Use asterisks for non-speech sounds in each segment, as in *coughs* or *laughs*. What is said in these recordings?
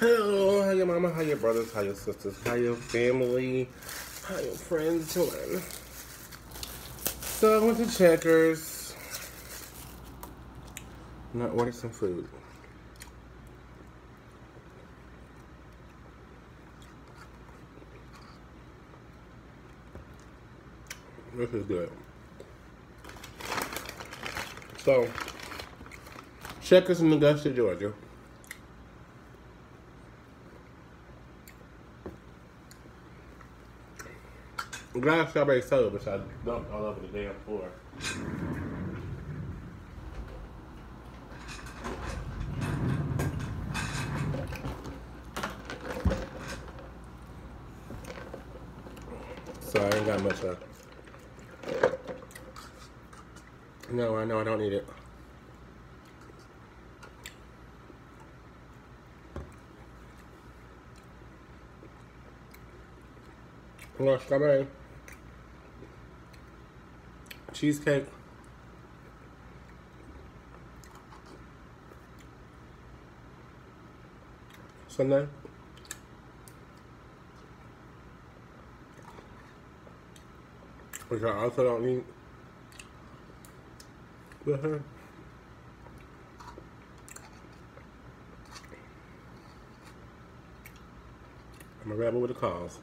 Hello, how your mama, how your brothers, how your sisters, how your family, how your friends doing? So I went to Checkers. I ordered some food. This is good. So, Checkers in Augusta, Georgia. Glass strawberry soda, which I dumped all over the damn floor. So I ain't got much left. No, I know I don't need it. Well, strawberry. Cheesecake. sundae. Which I also don't need. With her. I'm a rebel with a cause.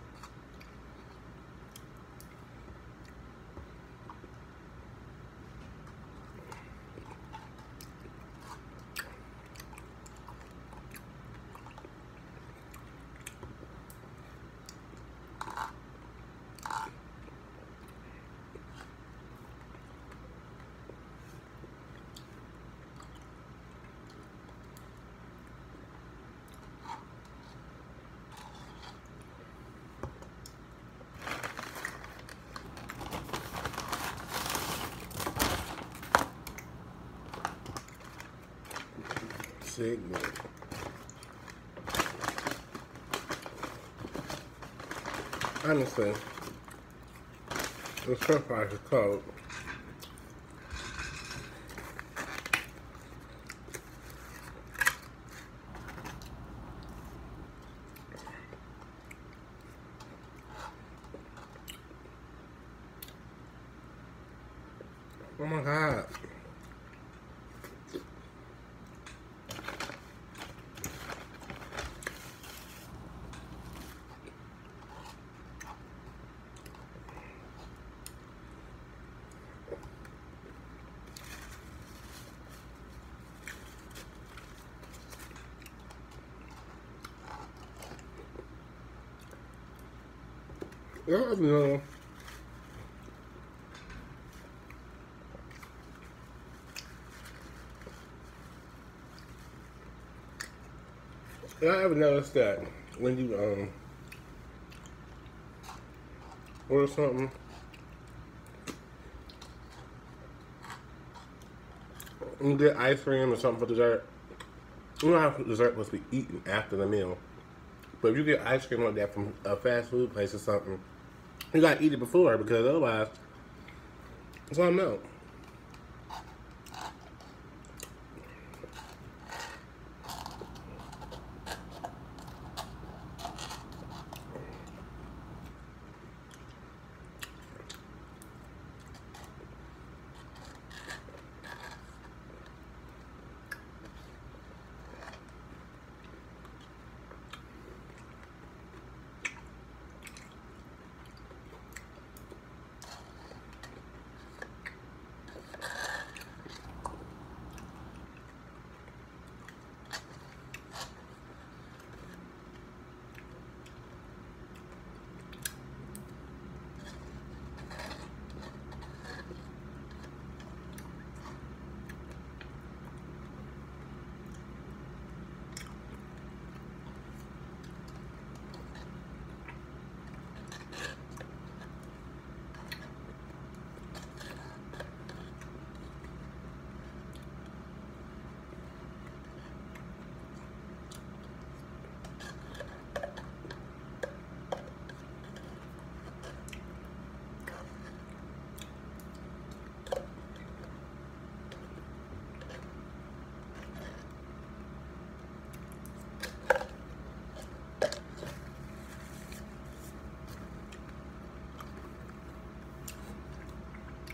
Honestly, the shrimp fries is cold. Oh my god. Yeah, no. Y'all ever noticed that when you um order something you get ice cream or something for dessert, you know how dessert to be eaten after the meal. But if you get ice cream like that from a fast food place or something, you gotta eat it before because otherwise it's gonna melt.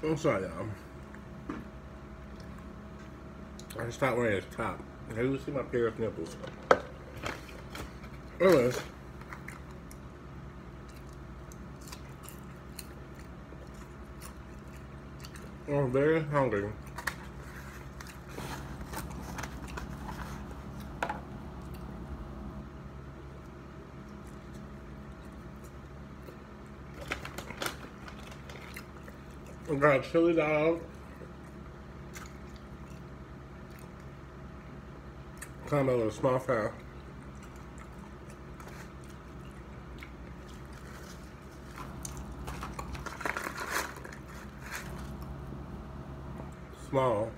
I'm sorry, y'all. I just stopped wearing this top. Now you see my pair of nipples. Anyways. I'm very hungry. I got chili dog. Combo with a small fry. Small.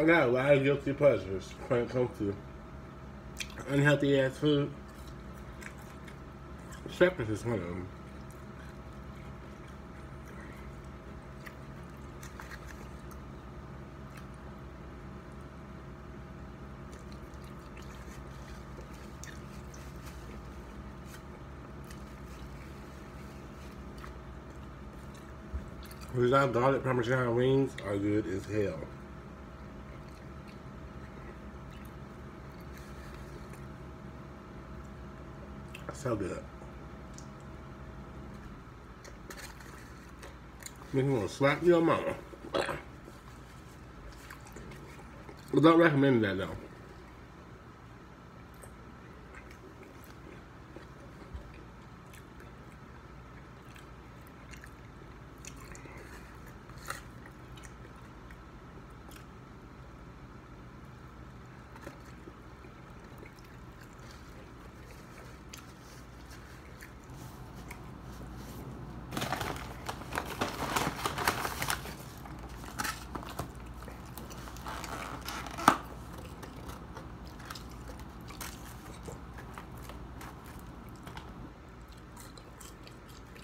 I got a lot of guilty pleasures when it comes to unhealthy ass food. Shepherd is one of them. These garlic parmesan wings are good as hell. So good. Make me want to slap your mama. But don't recommend that though.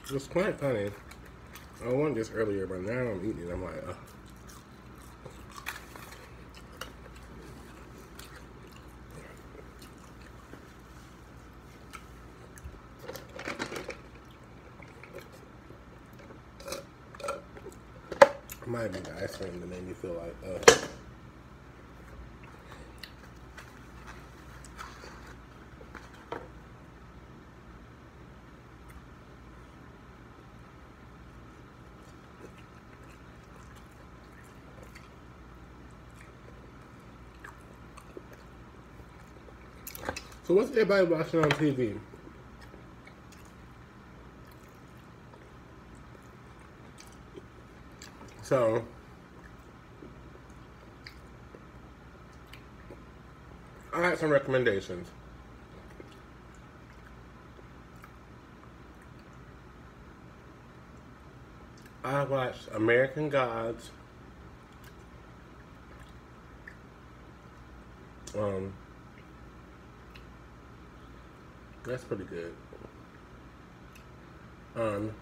It's quite funny. I wanted this earlier, but now I'm eating it. I'm like, uh. Might be the ice cream that made me feel like, uh. So what's everybody watching on TV? So I got some recommendations. I watched American Gods. Um, that's pretty good. Um,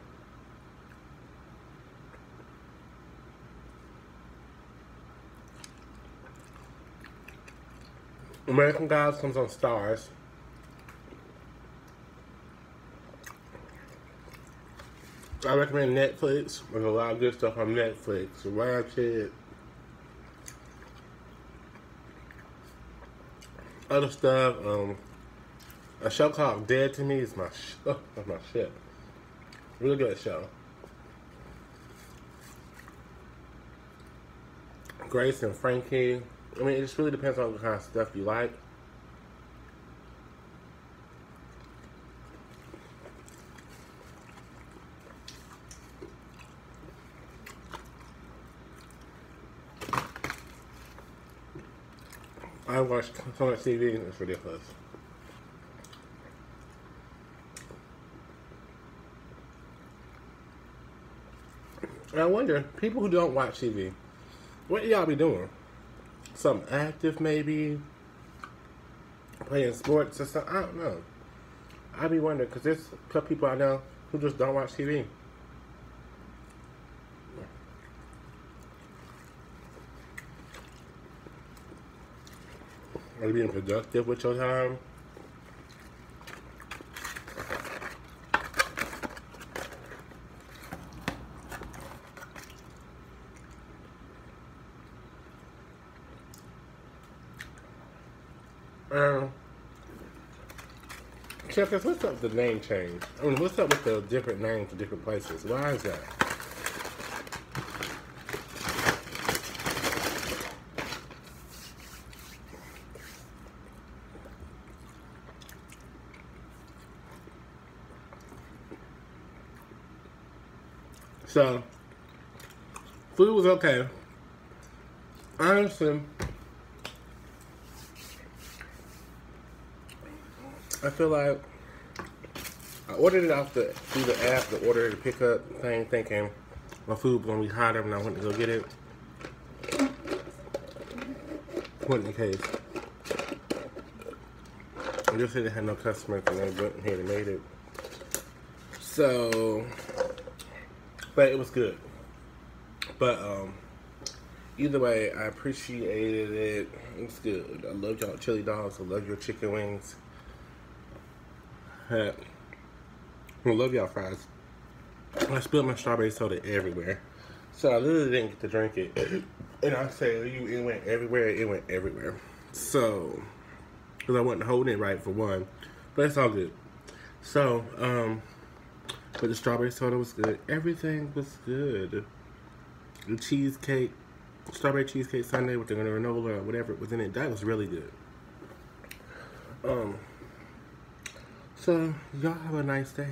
American Gods comes on Starz. I recommend Netflix. There's a lot of good stuff on Netflix. Ratched. Other stuff. Um, a show called Dead to Me is my sh *laughs* my shit. Really good show. Grace and Frankie. I mean, it just really depends on what kind of stuff you like. I watch so much TV, it's ridiculous. And I wonder, people who don't watch TV, what y'all be doing? Something active, maybe? Playing sports or something? I don't know. I be wondering, because there's a couple people I know who just don't watch TV. Are you being productive with your time? Um, Chef, what's up with the name change? I mean, what's up with the different names for different places? Why is that? So, food was okay. Honestly, I feel like I ordered it off the through the app, the order to pick up thing, thinking my food was gonna be hotter when I went to go get it. Wasn't the case. I just said they had no customers and they went here and made it. So, but it was good. But um, either way, I appreciated it. It's good. I love y'all chili dogs. I love your chicken wings. I love y'all fries. I spilled my strawberry soda everywhere. So I literally didn't get to drink it. *coughs* And I say you it went everywhere, it went everywhere. So because I wasn't holding it right for one. But it's all good. So, um but the strawberry soda was good. Everything was good. The cheesecake, strawberry cheesecake sundae with the granola or whatever was in it, that was really good. Um so, y'all have a nice day.